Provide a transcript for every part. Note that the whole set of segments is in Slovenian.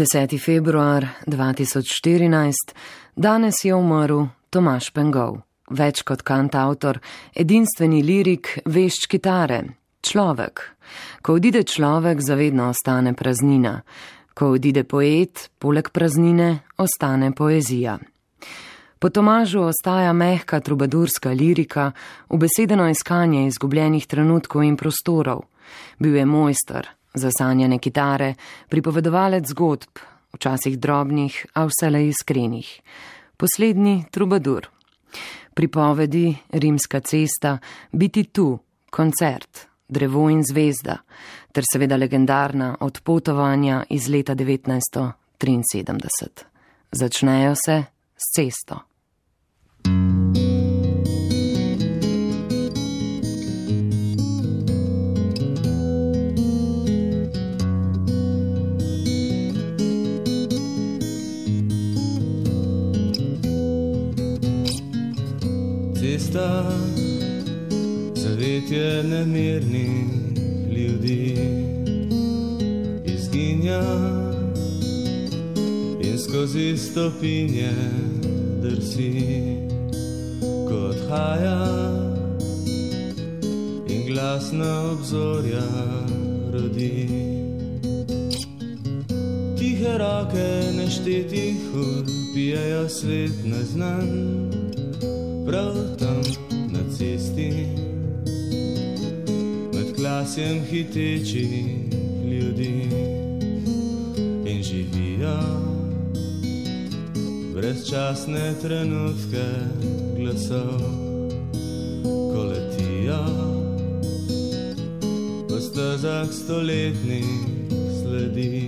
10. februar 2014, danes je umrl Tomaš Pengov, več kot kantautor, edinstveni lirik, vešč kitare, človek. Ko odide človek, zavedno ostane praznina, ko odide poet, poleg praznine ostane poezija. Po Tomažu ostaja mehka trubadurska lirika, ubesedeno iskanje izgubljenih trenutkov in prostorov. Bil je mojster, zasanjane kitare, pripovedovalec zgodb, včasih drobnih, a vselej iskrenih. Poslednji trubadur. Pripovedi, rimska cesta, biti tu, koncert, drevo in zvezda, ter seveda legendarna odpotovanja iz leta 1973. Začnejo se s cesto. Zavetje nemirnih ljudi, izginja in skozi stopinje drsi, kot haja in glasna obzorja rodi. Tihe roke neštetih ur pijajo svet neznan prav tam na cesti, med klasjem hitečih ljudi in živijo brezčasne trenutke glasov, ko letijo po stezah stoletnih sledi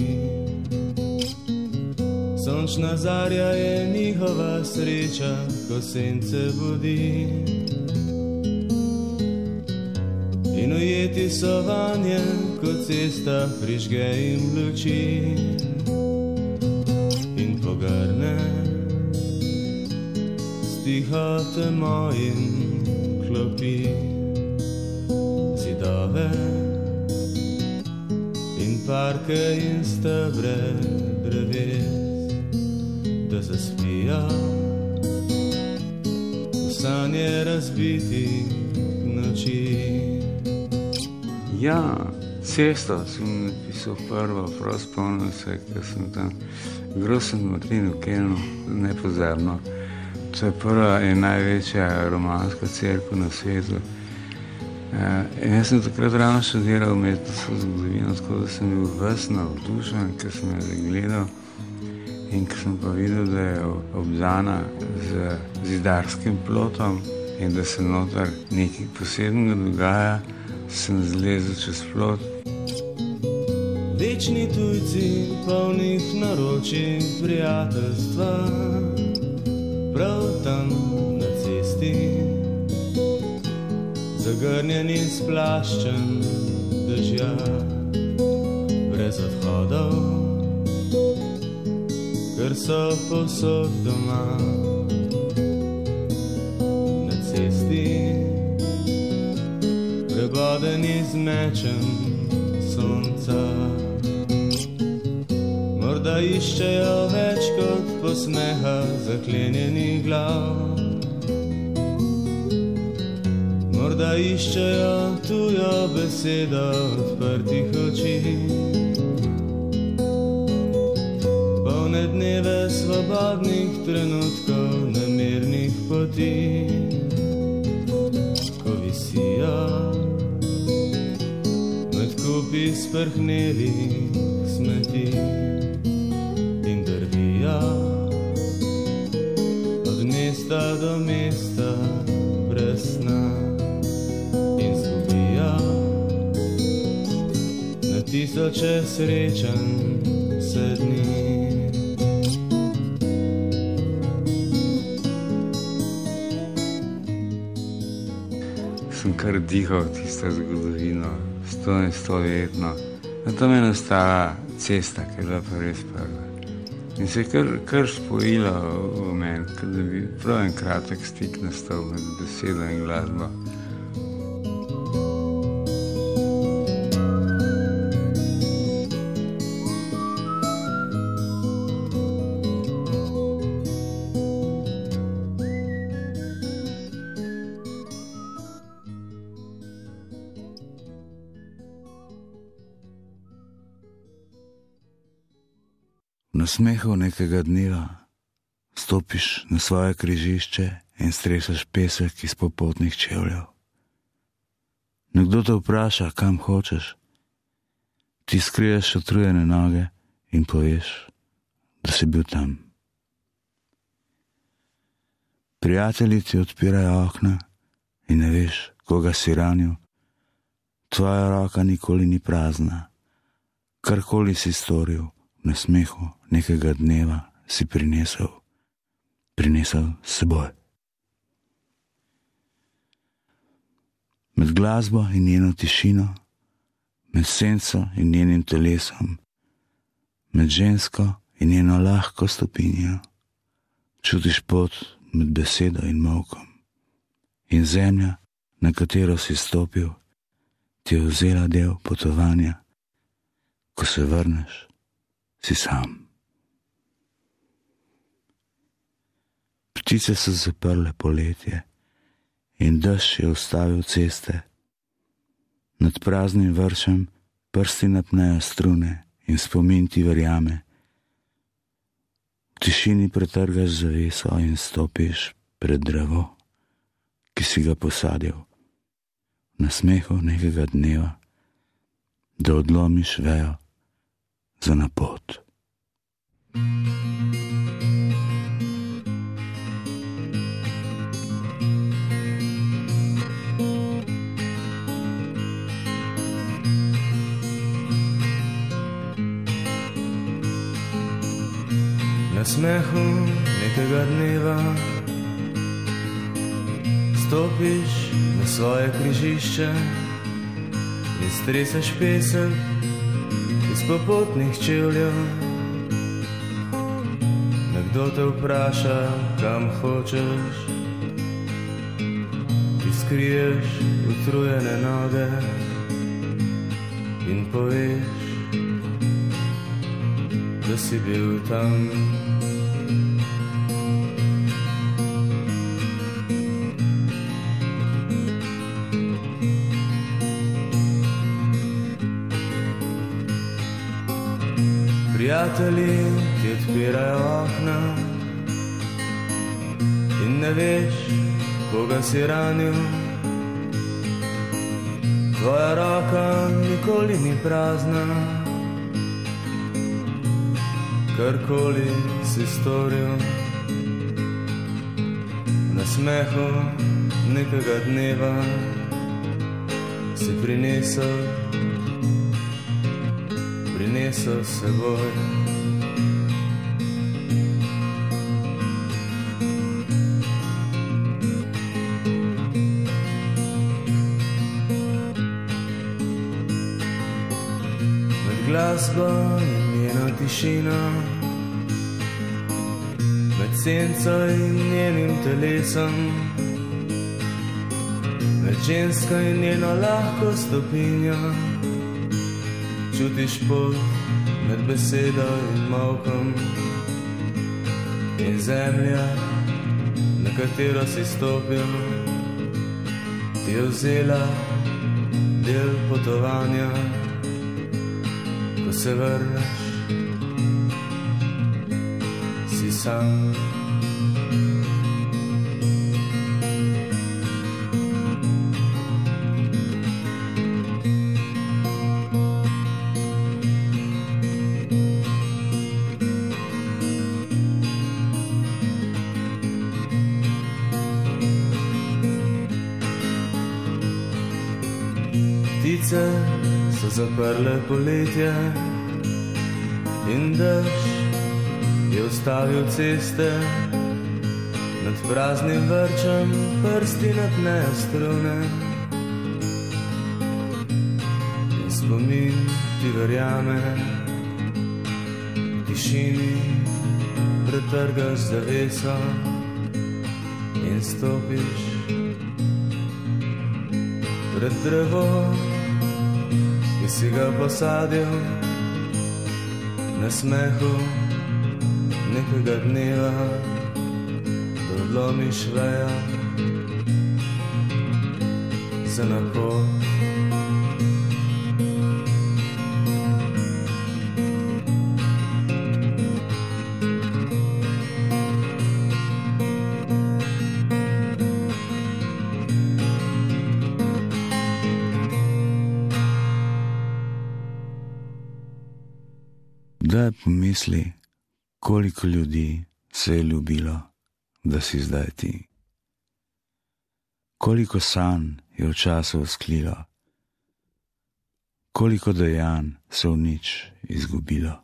sončna zarja je njihova sreča, ko sence budi. In ujeti so vanje, ko cesta prižge jim luči in pogrne stihote mojim klopi. Zidove in parke in stebre dreves da zaspijo v sanje razbiti noči. Ja, cesto sem napisal prvo, prav spomnim se, ker sem tam grozen v Kenu, nepozabno. To je prva in največja romanska crkva na svetu. Uh, jaz sem takrat ravno študiral umetnostno zgodovino, tako da sem bil vesno navdušen, ker sem jo gledal. In ko sem pa videl, da je obdana z zidarskim plotom in da se noter nekaj posebnega dogaja, sem zlezel čez plot. Večni tujci, polnih naročij, prijateljstva, prav tam na cesti, zagrnjeni s plaščem, držja brez odhodov ker so posod doma na cesti, prebodeni z mečem sonca. Morda iščejo več kot posmeha zaklenjenih glav. Morda iščejo tujo besedo odprtih oči. dneve svobodnih trenutkov, nemirnih poti, med kupi sprhnelih smeti in drvijo od mesta do mesta brez sna in zgubijo na tisoče srečen sednih. sem kar dihal tisto zgodovino, sto in sto letno. Na to je nastala cesta, ki je bila pa res prva. In se je kar, kar spojila v meni, da bi prav en kratek stik nastal med besedo in glasbo. Na smehu nekega dneva stopiš na svoje križišče in stresaš pesek iz popotnih čevljev. Nekdo te vpraša, kam hočeš, ti skriješ utrujene noge in poveš, da si bil tam. Prijatelji ti odpirajo okna in ne veš, koga si ranil, tvoja roka nikoli ni prazna, karkoli si storil, na smehu nekega dneva si prinesel, prinesel seboj. Med glasbo in njeno tišino, med senco in njenim telesom, med žensko in njeno lahko stopinjo, čutiš pot med besedo in molkom. In zemlja, na katero si stopil, ti je vzela del potovanja, ko se vrneš, si sam. Ptice so zaprle poletje in dež je ustavil ceste. Nad praznim vršem prsti napnejo strune in spomin ti verjame. V tišini pretrgaš zaveso in stopiš pred drevo, ki si ga posadil, na smehu nekega dneva, da odlomiš vejo za na pot. Na smehu nekega dneva stopiš na svoje križišče in streseš pesek iz popotnih čevljev. Nekdo te vpraša, kam hočeš, ti skriješ utrujene noge in poveš, da si bil tam. Prijatelji ti odpirajo okna in ne veš, koga si ranil. Tvoja roka nikoli ni prazna, karkoli si storil. Na smehu nekega dneva si prinesel prinesel seboj. Med glasbo in njeno tišino, senco in njenim telesom, med žensko in njeno lahko stopinjo čutiš pot med besedo in malkom. In zemlja, na katero si stopil, ti je vzela del potovanja, ko se vrneš, si sam. Ptice so zaprle poletje in dež je ustavil ceste. Nad praznim vrčem prsti napnejo strune. In spomin ti verjame, tišini pretrgaš zaveso in stopiš pred drevo, ki si ga posadil na smehu nekega dneva, da odlomiš vejo za na pot. Daj pomisli, koliko ljudi se je ljubilo, da si zdaj ti. Koliko sanj je v času sklilo, koliko dejanj se v nič izgubilo.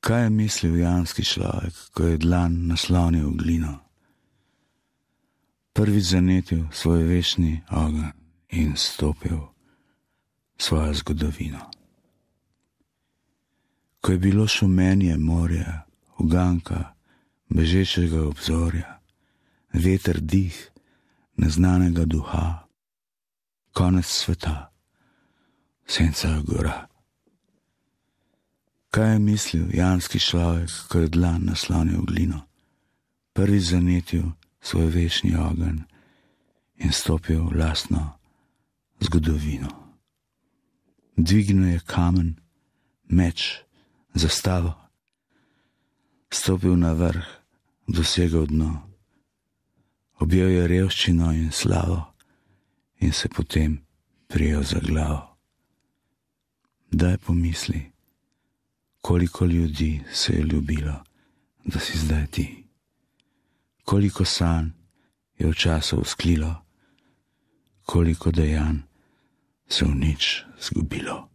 Kaj je mislil janski človek, ko je dlan naslonil v glino? Prvič zanetil svoj večni ogenj in stopil svojo zgodovino. Ko je bilo šumenje morja, uganka, bežečega obzorja, veter dih neznanega duha, konec sveta, senca gora. Kaj je mislil janski človek, ko je dlan naslonil glino, prvi zanetil svoj večni ogenj in stopil v lastno zgodovino? Dvignil je kamen, meč, zastavo, stopil na vrh, dosegel dno, objel je revščino in slavo in se potem prijel za glavo. Daj pomisli, koliko ljudi se je ljubilo, da si zdaj ti, koliko sanj je v času usklilo, koliko dejanj se v nič zgubilo.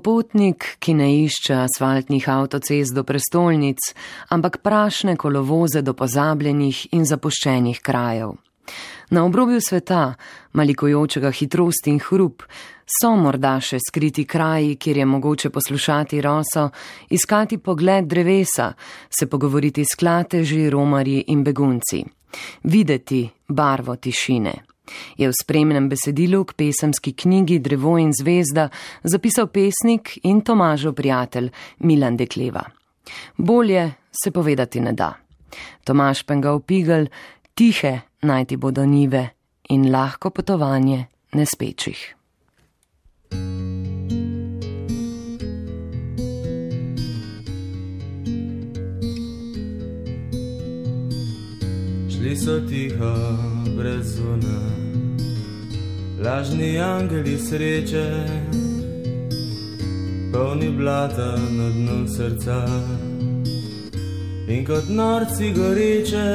Popotnik, ki ne išče asfaltnih avtocest do prestolnic, ampak prašne kolovoze do pozabljenih in zapuščenih krajev. Na obrobju sveta, malikojočega hitrosti in hrup, so morda še skriti kraji, kjer je mogoče poslušati roso, iskati pogled drevesa, se pogovoriti s klateži, romarji in begunci, videti barvo tišine je v spremnem besedilu k pesemski knjigi Drevo in zvezda zapisal pesnik in Tomažov prijatelj Milan Dekleva. Bolje se povedati ne da. Tomaš Pengov Pigel, tihe najti bodo nive in lahko potovanje nespečih. Šli so tiho, brez zvona lažni angeli sreče, polni blata na dnu srca in kot norci goreče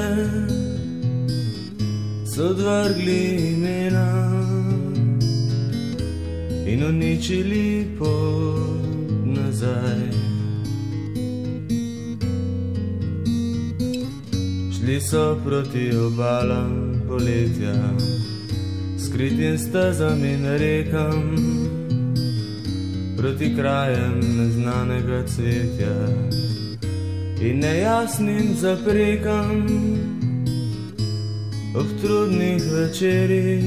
so odvrgli imena in uničili pot nazaj. Šli so proti obalam poletja, skritim stezam in rekam, proti krajem neznanega cvetja in nejasnim zaprekam ob trudnih večerih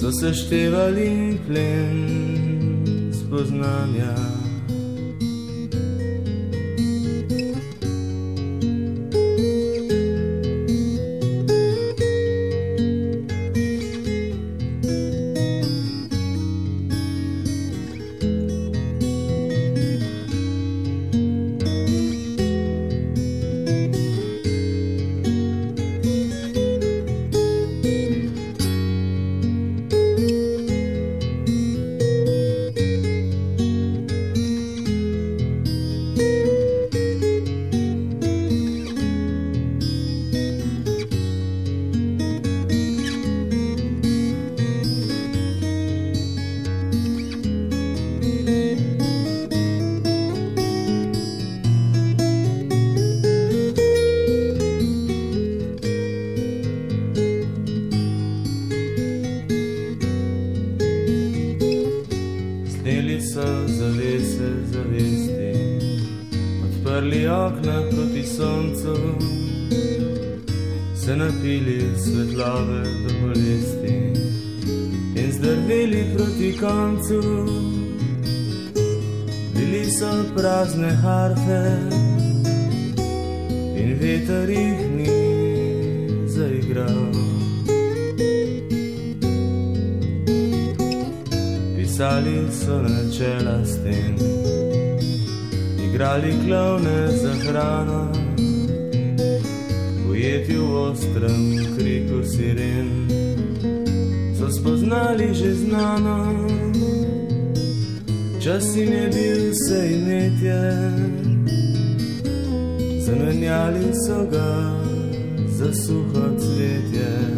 so seštevali plen spoznanja. Prazne harfe in veter jih ni zaigral. Pisali so načela sten, igrali klovne za hrano, ujeti v ostrem kriku siren, so spoznali že znano čas jim je bil vse imetje, zamenjali so ga za suho cvetje.